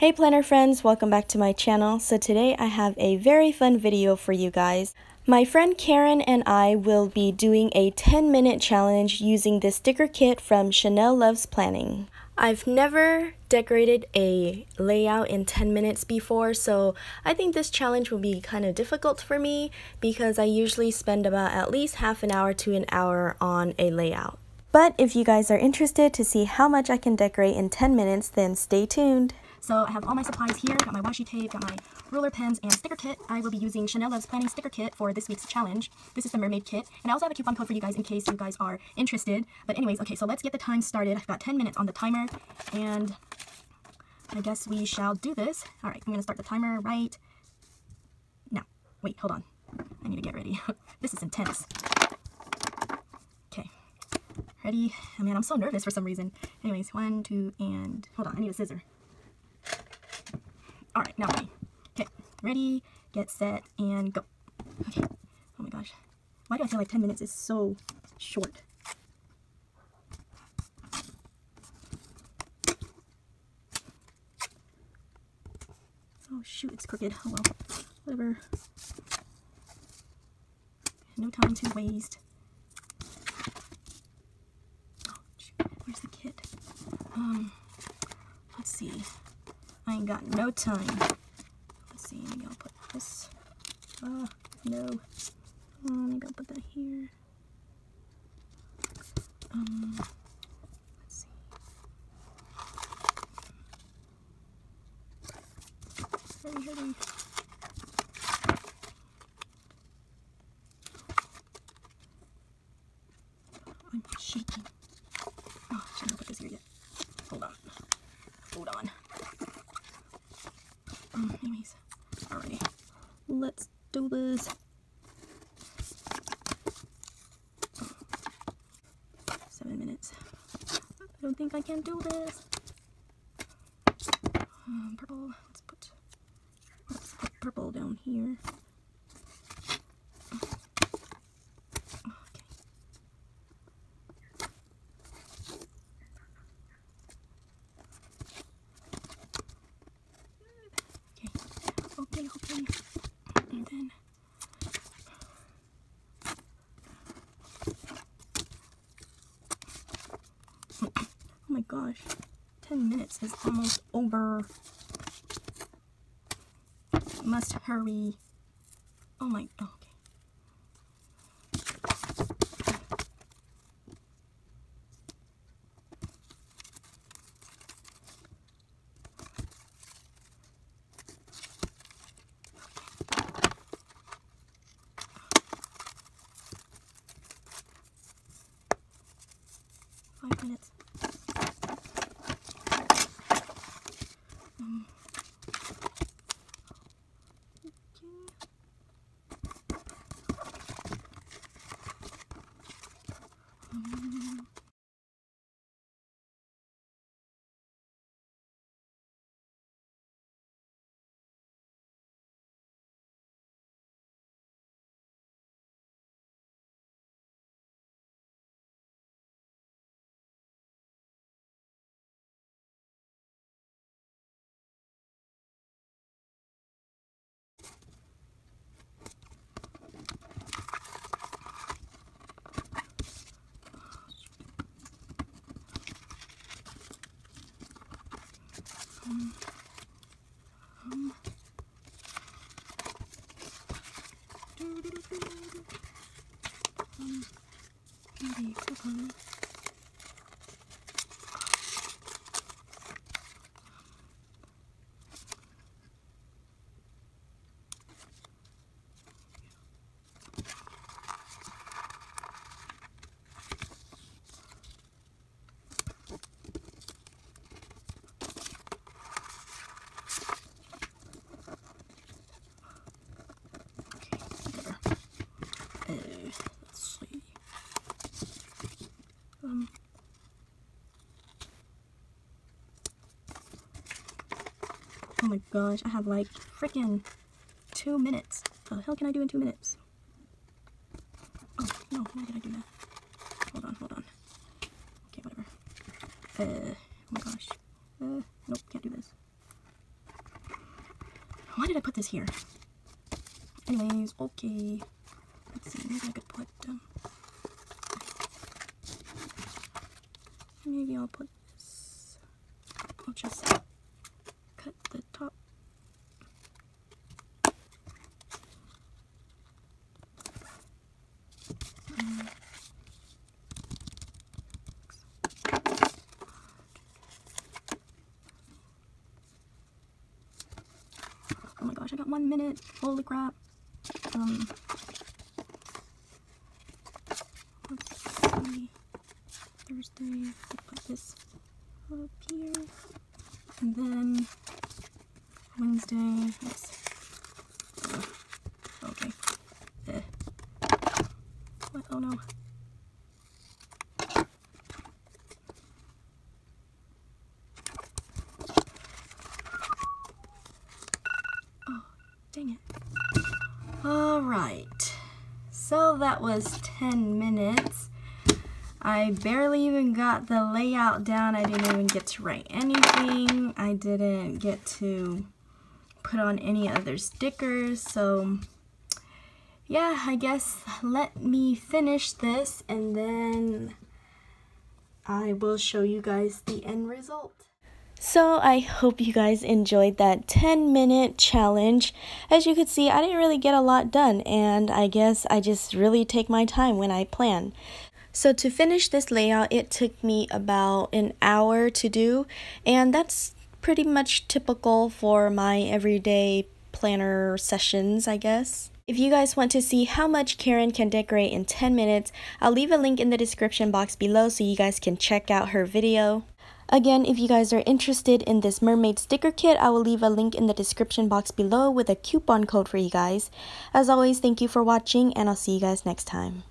Hey planner friends, welcome back to my channel. So today I have a very fun video for you guys. My friend Karen and I will be doing a 10 minute challenge using this sticker kit from Chanel Loves Planning. I've never decorated a layout in 10 minutes before, so I think this challenge will be kind of difficult for me because I usually spend about at least half an hour to an hour on a layout. But if you guys are interested to see how much I can decorate in 10 minutes, then stay tuned. So I have all my supplies here, got my washi tape, got my ruler pens, and sticker kit. I will be using Chanel Loves Planning sticker kit for this week's challenge. This is the mermaid kit, and I also have a coupon code for you guys in case you guys are interested. But anyways, okay, so let's get the time started. I've got 10 minutes on the timer, and I guess we shall do this. All right, I'm gonna start the timer right now. Wait, hold on. I need to get ready. this is intense. Okay, ready? Oh, I mean, I'm so nervous for some reason. Anyways, one, two, and hold on, I need a scissor. Now ready. Okay, ready, get set, and go. Okay. Oh my gosh. Why do I feel like 10 minutes is so short? Oh shoot, it's crooked. Oh well, whatever. No time to waste. Oh, shoot. Where's the kit? Um, let's see. I ain't got no time. Let's see, maybe I'll put this. Oh, no. Oh, maybe I'll put that here. Um, let's see. Hurry, hurry. I'm shaking. Oh, I shouldn't put this here yet. Hold on. Hold on. Um, anyways, alrighty. Let's do this. Seven minutes. I don't think I can do this. Um, purple. Let's put. Let's put purple down here. Okay. Okay, okay. And then Oh Oh my gosh. 10 minutes is almost over. Must hurry. Oh my oh, okay. Five minutes. Um, okay. Um, um, um. Doo-doo-doo-doo-doo. Um, maybe coupon. whatever. Uh, let's see. Um. Oh my gosh, I have like freaking two minutes. What the hell can I do in two minutes? Oh, no, why did I do that? Hold on, hold on. Okay, whatever. Uh, oh my gosh. Uh, nope, can't do this. Why did I put this here? Anyways, okay. Let's see, maybe I could put, um, maybe I'll put this, I'll just I one minute. Holy crap. Um, let's see. Thursday, I'll put this up here. And then Wednesday. Okay. Eh. What? Oh no. Dang it. Alright. So that was 10 minutes. I barely even got the layout down. I didn't even get to write anything. I didn't get to put on any other stickers. So yeah, I guess let me finish this and then I will show you guys the end result. So I hope you guys enjoyed that 10 minute challenge. As you could see, I didn't really get a lot done and I guess I just really take my time when I plan. So to finish this layout, it took me about an hour to do and that's pretty much typical for my everyday planner sessions, I guess. If you guys want to see how much Karen can decorate in 10 minutes, I'll leave a link in the description box below so you guys can check out her video. Again, if you guys are interested in this mermaid sticker kit, I will leave a link in the description box below with a coupon code for you guys. As always, thank you for watching and I'll see you guys next time.